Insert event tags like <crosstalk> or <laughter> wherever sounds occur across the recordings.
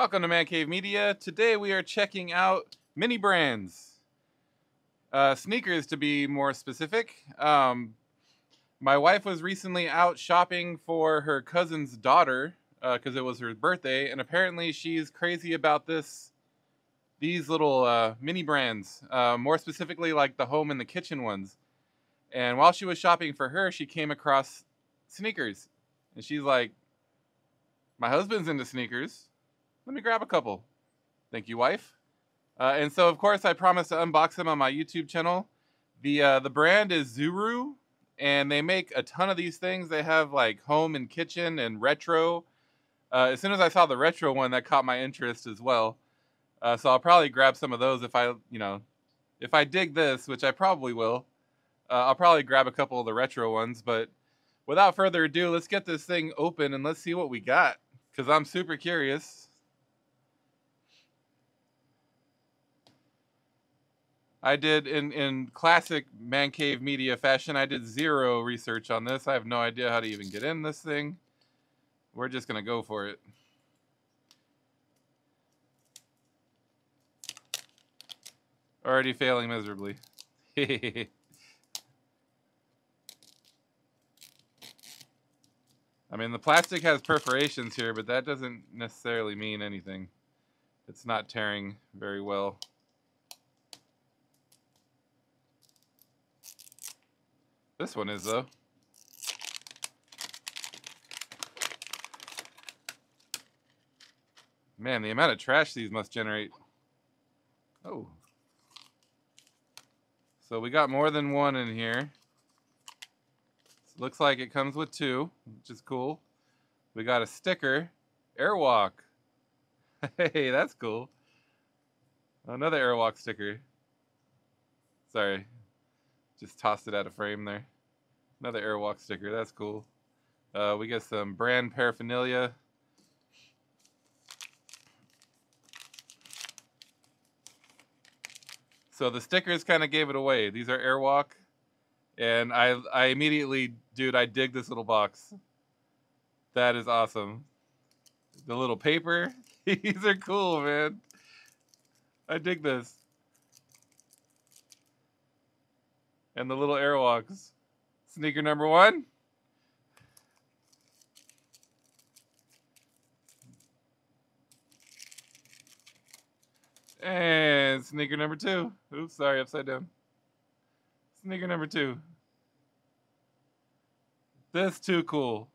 Welcome to Man Cave Media. Today we are checking out mini brands, uh, sneakers to be more specific. Um, my wife was recently out shopping for her cousin's daughter because uh, it was her birthday, and apparently she's crazy about this. These little uh, mini brands, uh, more specifically like the home and the kitchen ones. And while she was shopping for her, she came across sneakers, and she's like, "My husband's into sneakers." Let me grab a couple. Thank you, wife. Uh, and so, of course, I promised to unbox them on my YouTube channel. The uh, the brand is Zuru, and they make a ton of these things. They have like home and kitchen and retro. Uh, as soon as I saw the retro one, that caught my interest as well. Uh, so I'll probably grab some of those if I, you know, if I dig this, which I probably will. Uh, I'll probably grab a couple of the retro ones. But without further ado, let's get this thing open and let's see what we got because I'm super curious. I did in in classic man cave media fashion. I did zero research on this. I have no idea how to even get in this thing. We're just gonna go for it. Already failing miserably. <laughs> I mean, the plastic has perforations here, but that doesn't necessarily mean anything. It's not tearing very well. This one is, though. Man, the amount of trash these must generate. Oh. So we got more than one in here. Looks like it comes with two, which is cool. We got a sticker. Airwalk. <laughs> Hey, that's cool. Another Airwalk sticker. Sorry, just tossed it out of frame there. Another Airwalk sticker. That's cool. Uh, we get some brand paraphernalia. So the stickers kind of gave it away. These are Airwalk. And I, I immediately, dude, I dig this little box. That is awesome. The little paper. <laughs> These are cool, man. I dig this. and the little airwalks. Sneaker number one. And sneaker number two. Oops, sorry, upside down. Sneaker number two. This too cool.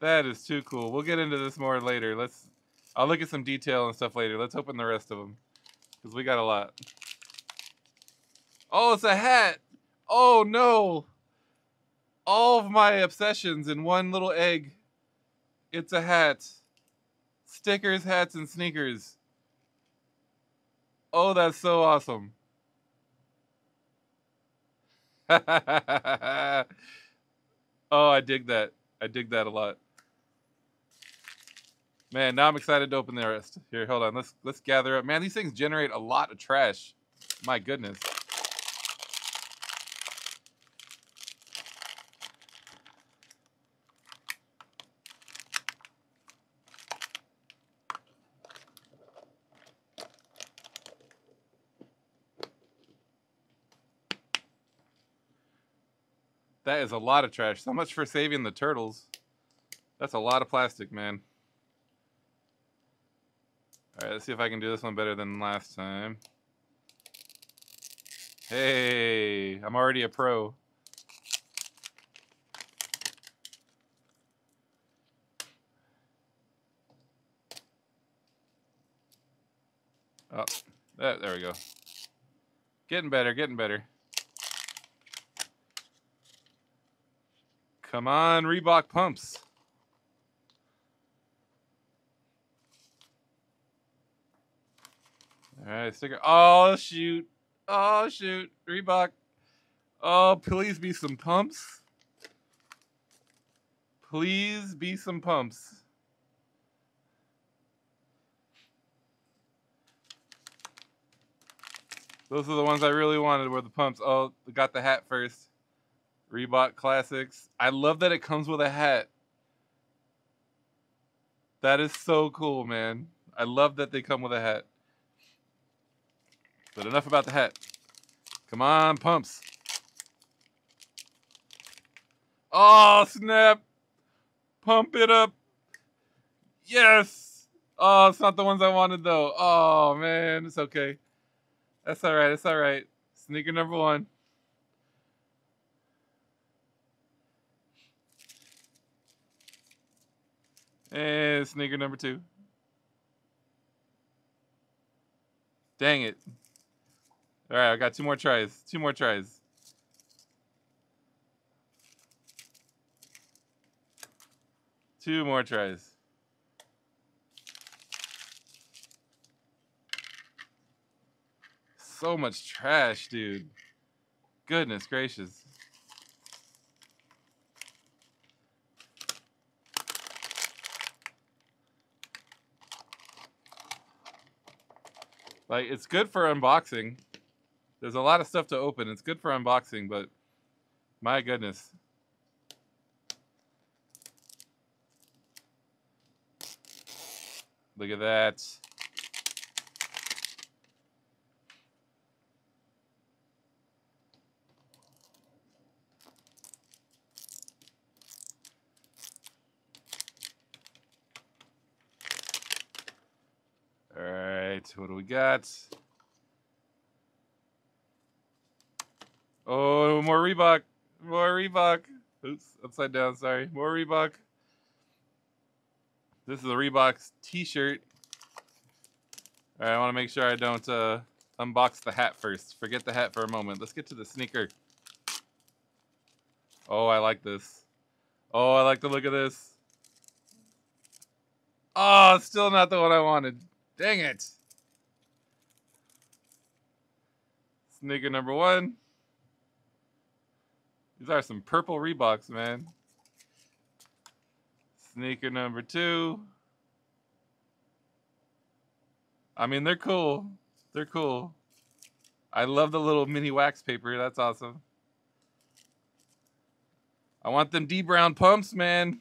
That is too cool. We'll get into this more later. Let's. I'll look at some detail and stuff later. Let's open the rest of them. Because we got a lot. Oh, it's a hat. Oh, no. All of my obsessions in one little egg. It's a hat. Stickers, hats, and sneakers. Oh, that's so awesome. <laughs> oh, I dig that. I dig that a lot. Man, now I'm excited to open the rest. Here, hold on. Let's let's gather up. Man, these things generate a lot of trash. My goodness. That is a lot of trash. So much for saving the turtles. That's a lot of plastic, man. Alright, let's see if I can do this one better than last time. Hey, I'm already a pro. Oh, that, there we go. Getting better, getting better. Come on, Reebok pumps. All right, sticker. Oh shoot! Oh shoot! Reebok. Oh, please be some pumps. Please be some pumps. Those are the ones I really wanted were the pumps. Oh, got the hat first. Reebok Classics. I love that it comes with a hat. That is so cool, man. I love that they come with a hat. But enough about the hat. Come on, pumps. Oh, snap. Pump it up. Yes. Oh, it's not the ones I wanted, though. Oh, man. It's okay. That's all right. It's all right. Sneaker number one. And sneaker number two. Dang it. All right, I got two more tries. Two more tries. Two more tries. So much trash, dude. Goodness gracious. Like, it's good for unboxing. There's a lot of stuff to open. It's good for unboxing, but my goodness. Look at that. All right, what do we got? Oh, more Reebok. More Reebok. Oops, upside down, sorry. More Reebok. This is a Reebok t-shirt. All right, I want to make sure I don't uh, unbox the hat first. Forget the hat for a moment. Let's get to the sneaker. Oh, I like this. Oh, I like the look of this. Oh, still not the one I wanted. Dang it. Sneaker number one. These are some purple Reeboks, man. Sneaker number two. I mean, they're cool. They're cool. I love the little mini wax paper. That's awesome. I want them Dee Brown pumps, man.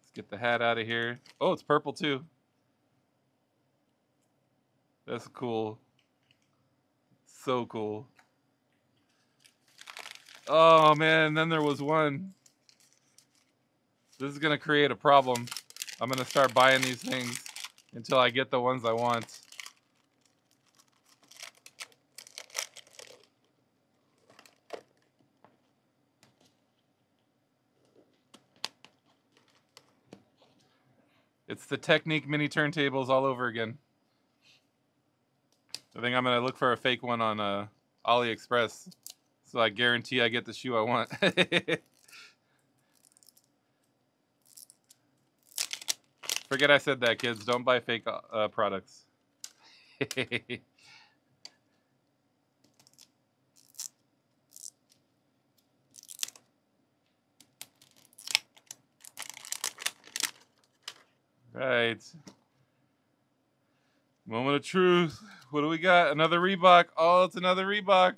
Let's get the hat out of here. Oh, it's purple too. That's cool. So cool. Oh man, then there was one. This is gonna create a problem. I'm gonna start buying these things until I get the ones I want. It's the Technics mini turntables all over again. I think I'm gonna look for a fake one on uh, AliExpress, so I guarantee I get the shoe I want. <laughs> Forget I said that, kids. Don't buy fake uh, products. <laughs> right. Moment of truth. What do we got? Another Reebok. Oh, it's another Reebok.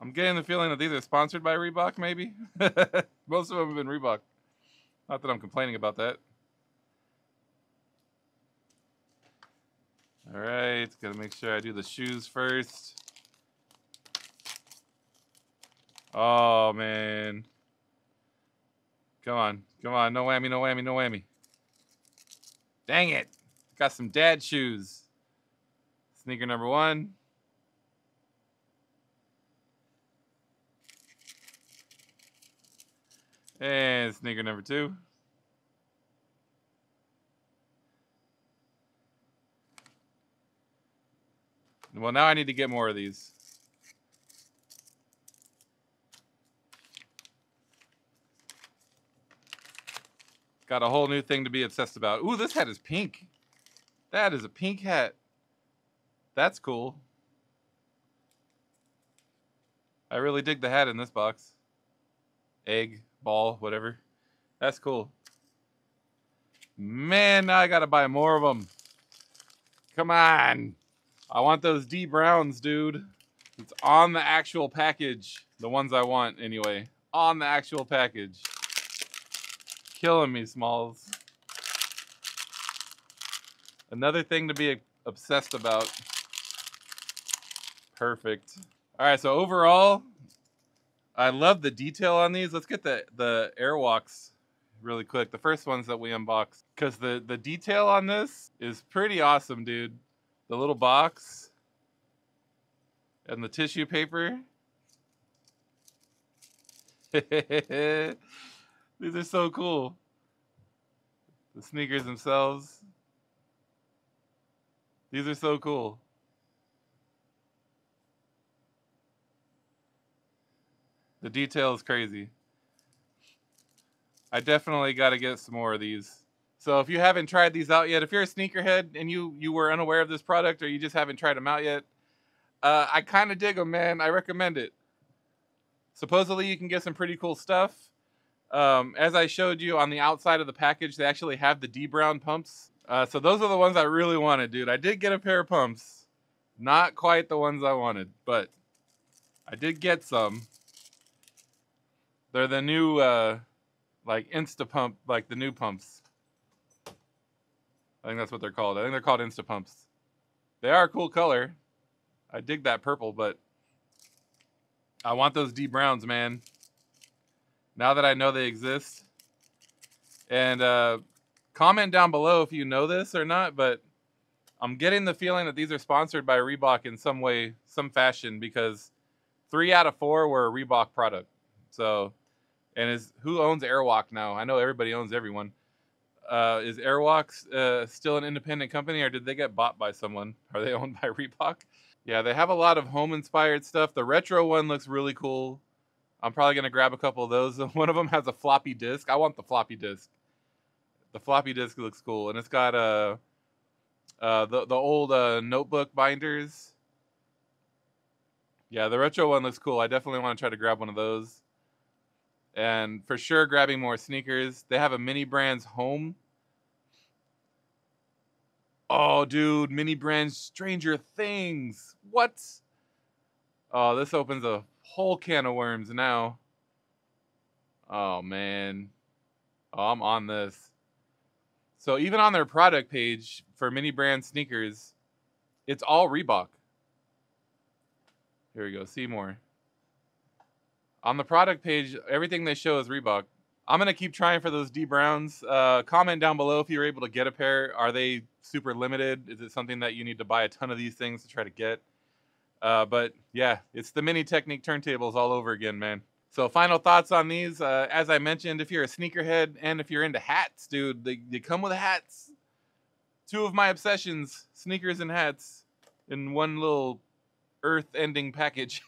I'm getting the feeling that these are sponsored by Reebok, maybe. <laughs> Most of them have been Reebok. Not that I'm complaining about that. All right, gotta make sure I do the shoes first. Oh, man. Come on, come on, no whammy, no whammy, no whammy. Dang it. Got some dad shoes. Sneaker number one. And sneaker number two. Well, now I need to get more of these. Got a whole new thing to be obsessed about. Ooh, this hat is pink. That is a pink hat. That's cool. I really dig the hat in this box. Egg, ball, whatever. That's cool. Man, now I gotta buy more of them. Come on. I want those Dee Browns, dude. It's on the actual package. The ones I want, anyway. On the actual package. Killing me, Smalls. Another thing to be obsessed about. Perfect. All right, so overall, I love the detail on these. Let's get the the Airwalks really quick. The first ones that we unboxed, because the the detail on this is pretty awesome, dude. The little box and the tissue paper. <laughs> These are so cool. The sneakers themselves. These are so cool. The detail is crazy. I definitely got to get some more of these. So if you haven't tried these out yet, if you're a sneakerhead and you you were unaware of this product or you just haven't tried them out yet, uh, I kind of dig them, man. I recommend it. Supposedly you can get some pretty cool stuff. Um, as I showed you on the outside of the package, they actually have the Dee Brown pumps. Uh, so those are the ones I really wanted, dude. I did get a pair of pumps. Not quite the ones I wanted, but I did get some. They're the new, uh, like Insta Pump, like the new pumps. I think that's what they're called. I think they're called Insta Pumps. They are a cool color. I dig that purple, but I want those Dee Browns, man. Now that I know they exist. And uh, comment down below if you know this or not, but I'm getting the feeling that these are sponsored by Reebok in some way, some fashion, because three out of four were a Reebok product. So, and is who owns Airwalk now? I know everybody owns everyone. Uh, is Airwalk uh, still an independent company, or did they get bought by someone? Are they owned by <laughs> Reebok? Yeah, they have a lot of home inspired stuff. The retro one looks really cool. I'm probably gonna grab a couple of those. <laughs> One of them has a floppy disk. I want the floppy disk. The floppy disk looks cool, and it's got a uh, uh, the the old uh, notebook binders. Yeah, the retro one looks cool. I definitely want to try to grab one of those. And for sure, grabbing more sneakers. They have a mini brands home Oh, dude, mini brand Stranger Things. What? Oh, this opens a whole can of worms now. Oh, man. Oh, I'm on this. So even on their product page for mini brand sneakers, it's all Reebok. Here we go. See more. On the product page, everything they show is Reebok. I'm gonna keep trying for those Dee Browns. Uh, comment down below if you're able to get a pair. Are they super limited? Is it something that you need to buy a ton of these things to try to get? Uh, but yeah, it's the mini Technic turntables all over again, man. So final thoughts on these. Uh, as I mentioned, if you're a sneakerhead and if you're into hats, dude, they, they come with hats. Two of my obsessions, sneakers and hats, in one little earth-ending package.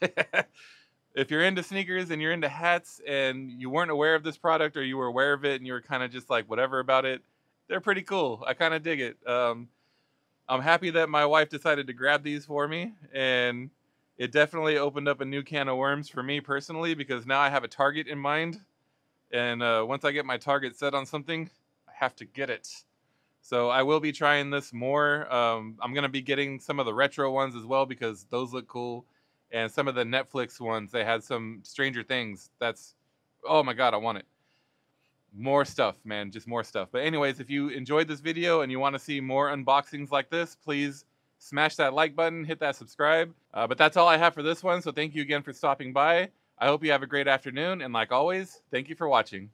<laughs> if you're into sneakers and you're into hats and you weren't aware of this product or you were aware of it and you were kind of just like whatever about it, they're pretty cool. I kind of dig it. Um, I'm happy that my wife decided to grab these for me, and it definitely opened up a new can of worms for me personally because now I have a target in mind, and uh, once I get my target set on something, I have to get it. So I will be trying this more. Um, I'm gonna be getting some of the retro ones as well because those look cool and some of the Netflix ones. They had some Stranger Things. That's oh my god, I want it. More stuff, man, just more stuff. But anyways, if you enjoyed this video and you want to see more unboxings like this, please smash that like button, hit that subscribe. Uh, but that's all I have for this one. So thank you again for stopping by. I hope you have a great afternoon. And like always, thank you for watching.